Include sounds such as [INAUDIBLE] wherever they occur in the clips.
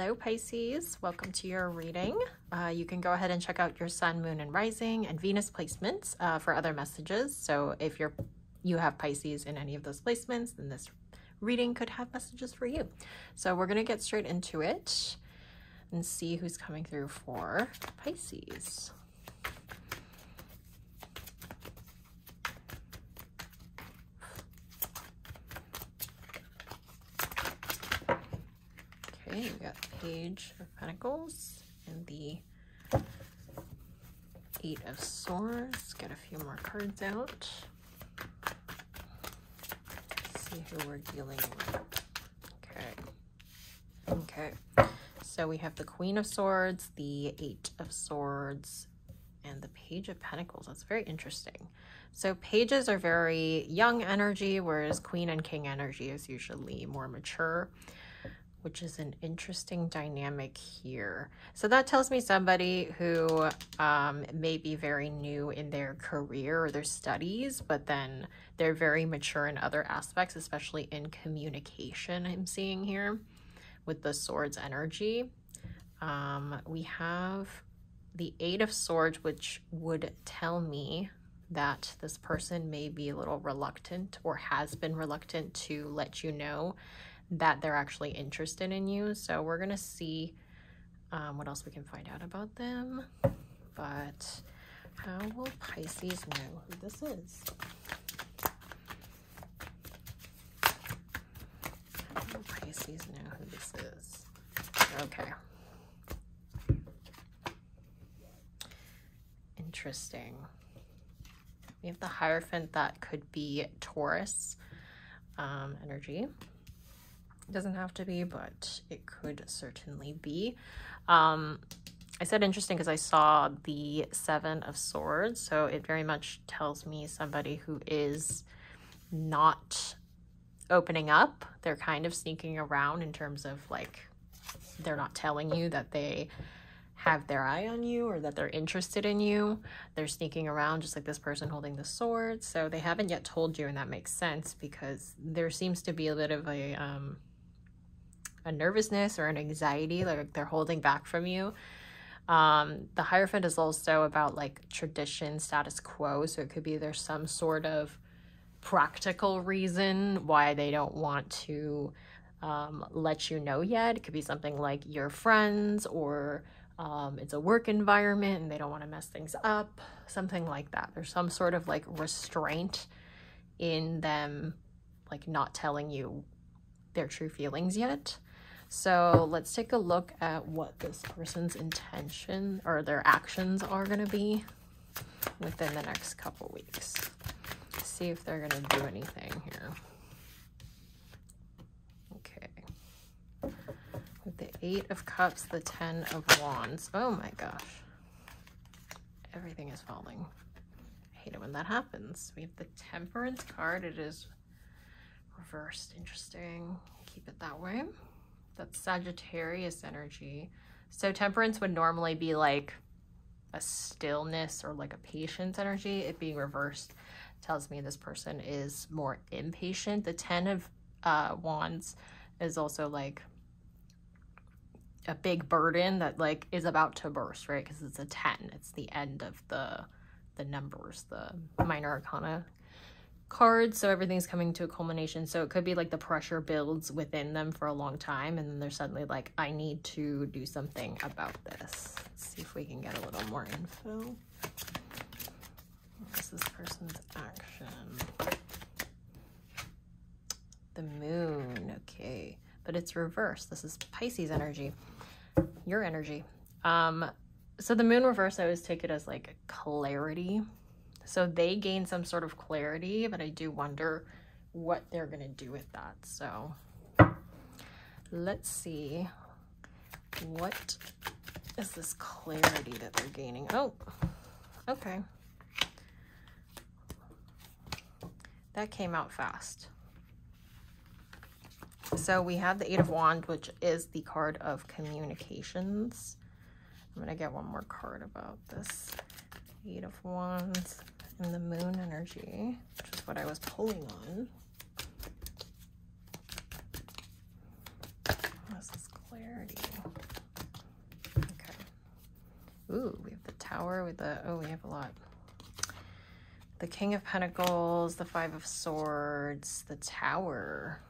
Hello Pisces, welcome to your reading. Uh, you can go ahead and check out your sun, moon, and rising and Venus placements uh, for other messages. So if you're you have Pisces in any of those placements, then this reading could have messages for you. So we're gonna get straight into it and see who's coming through for Pisces. Okay, we got Page of Pentacles and the Eight of Swords. Get a few more cards out. See who we're dealing with. Okay. Okay. So we have the Queen of Swords, the Eight of Swords, and the Page of Pentacles. That's very interesting. So pages are very young energy, whereas Queen and King energy is usually more mature which is an interesting dynamic here. So that tells me somebody who um, may be very new in their career or their studies, but then they're very mature in other aspects, especially in communication, I'm seeing here with the swords energy. Um, we have the Eight of Swords, which would tell me that this person may be a little reluctant or has been reluctant to let you know that they're actually interested in you. So we're going to see um, what else we can find out about them. But how will Pisces know who this is? How will Pisces know who this is? Okay. Interesting. We have the Hierophant that could be Taurus um, energy. It doesn't have to be, but it could certainly be. Um, I said interesting because I saw the Seven of Swords, so it very much tells me somebody who is not opening up. They're kind of sneaking around in terms of like they're not telling you that they have their eye on you or that they're interested in you. They're sneaking around just like this person holding the sword. So they haven't yet told you, and that makes sense because there seems to be a bit of a um, a nervousness or an anxiety, like they're holding back from you. Um, the Hierophant is also about like tradition, status quo. So it could be there's some sort of practical reason why they don't want to um, let you know yet. It could be something like your friends or um, it's a work environment and they don't want to mess things up, something like that. There's some sort of like restraint in them, like not telling you their true feelings yet. So let's take a look at what this person's intention or their actions are going to be within the next couple weeks. See if they're going to do anything here. Okay. With the Eight of Cups, the Ten of Wands. Oh my gosh. Everything is falling. I hate it when that happens. We have the Temperance card. It is reversed. Interesting. Keep it that way. That's Sagittarius energy. So temperance would normally be like a stillness or like a patience energy. It being reversed tells me this person is more impatient. The Ten of uh, Wands is also like a big burden that like is about to burst, right? Because it's a 10. It's the end of the the numbers, the minor arcana cards so everything's coming to a culmination. So it could be like the pressure builds within them for a long time and then they're suddenly like i need to do something about this. Let's see if we can get a little more info. What's this person's action? The moon okay. But it's reversed. This is pisces energy. Your energy. Um so the moon reverse i always take it as like clarity so they gain some sort of clarity, but I do wonder what they're going to do with that. So let's see. What is this clarity that they're gaining? Oh, okay. That came out fast. So we have the Eight of Wands, which is the card of communications. I'm going to get one more card about this. Eight of Wands and the moon energy, which is what I was pulling on. This is clarity. Okay. Ooh, we have the tower with the, oh, we have a lot. The King of Pentacles, the Five of Swords, the Tower.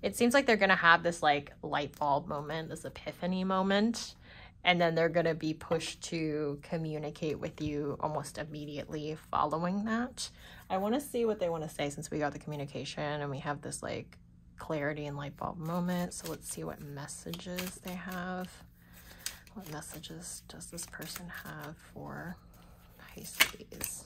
It seems like they're going to have this like light bulb moment, this epiphany moment and then they're going to be pushed to communicate with you almost immediately following that. I want to see what they want to say since we got the communication and we have this like clarity and light bulb moment. So let's see what messages they have. What messages does this person have for Pisces?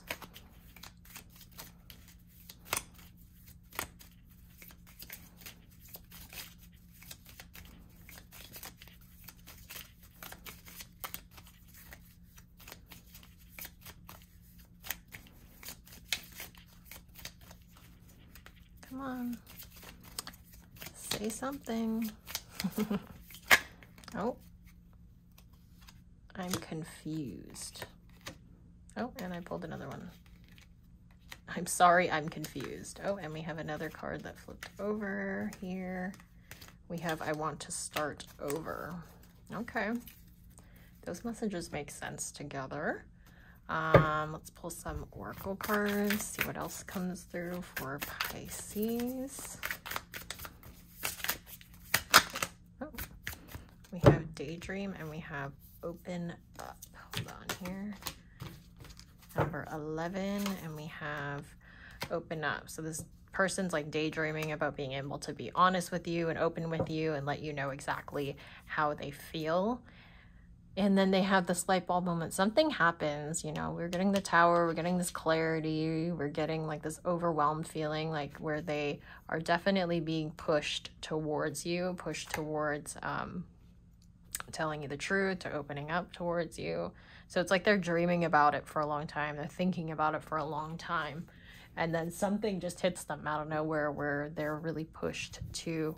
Come on. Say something. [LAUGHS] oh. I'm confused. Oh, and I pulled another one. I'm sorry, I'm confused. Oh, and we have another card that flipped over here. We have I want to start over. Okay. Those messages make sense together. Um, let's pull some oracle cards, see what else comes through for Pisces. Oh, we have daydream and we have open up. Hold on here. Number 11, and we have open up. So this person's like daydreaming about being able to be honest with you and open with you and let you know exactly how they feel and then they have this light bulb moment. Something happens you know we're getting the tower we're getting this clarity we're getting like this overwhelmed feeling like where they are definitely being pushed towards you pushed towards um telling you the truth to opening up towards you. So it's like they're dreaming about it for a long time. They're thinking about it for a long time. And then something just hits them out of nowhere where they're really pushed to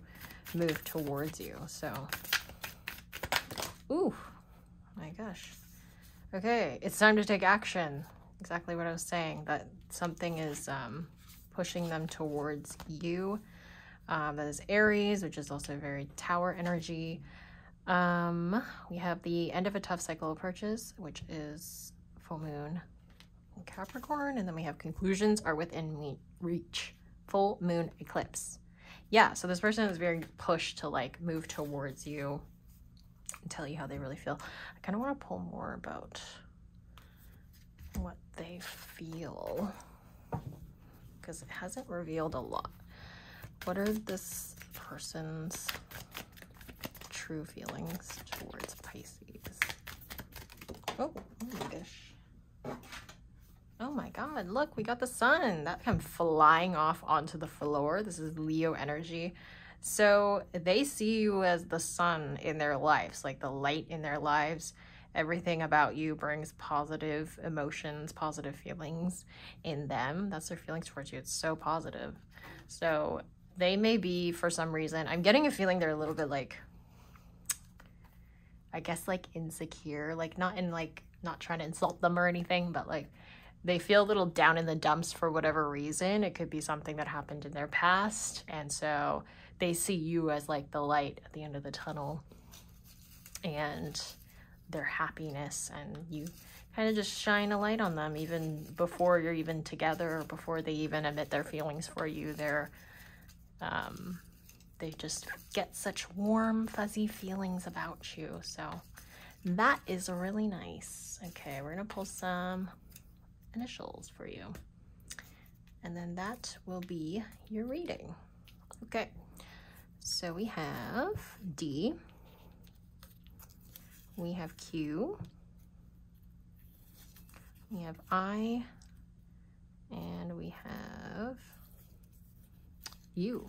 move towards you. So ooh my gosh. Okay, it's time to take action. Exactly what I was saying, that something is um, pushing them towards you. Um, that is Aries, which is also very tower energy. Um, we have the end of a tough cycle approaches, which is full moon Capricorn. And then we have conclusions are within reach, full moon eclipse. Yeah, so this person is very pushed to like move towards you and tell you how they really feel. I kind of want to pull more about what they feel because it hasn't revealed a lot. What are this person's true feelings towards Pisces? Oh, oh my gosh. Oh my god, look, we got the sun. That came flying off onto the floor. This is Leo energy. So they see you as the sun in their lives, like the light in their lives. Everything about you brings positive emotions, positive feelings in them. That's their feelings towards you. It's so positive. So they may be, for some reason, I'm getting a feeling they're a little bit like, I guess like insecure, like not in like, not trying to insult them or anything, but like they feel a little down in the dumps for whatever reason. It could be something that happened in their past. And so they see you as like the light at the end of the tunnel and their happiness and you kind of just shine a light on them even before you're even together or before they even admit their feelings for you. They're um they just get such warm fuzzy feelings about you. So that is really nice. Okay we're gonna pull some initials for you. And then that will be your reading. Okay so we have D, we have Q, we have I, and we have U.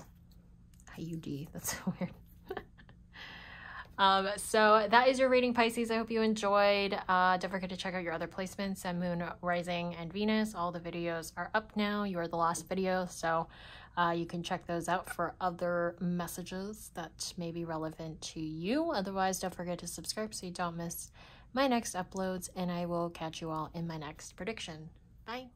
IUD, [LAUGHS] that's so weird. [LAUGHS] Um, so that is your reading, Pisces. I hope you enjoyed. Uh, don't forget to check out your other placements and Moon, Rising, and Venus. All the videos are up now. You are the last video, so uh, you can check those out for other messages that may be relevant to you. Otherwise, don't forget to subscribe so you don't miss my next uploads, and I will catch you all in my next prediction. Bye.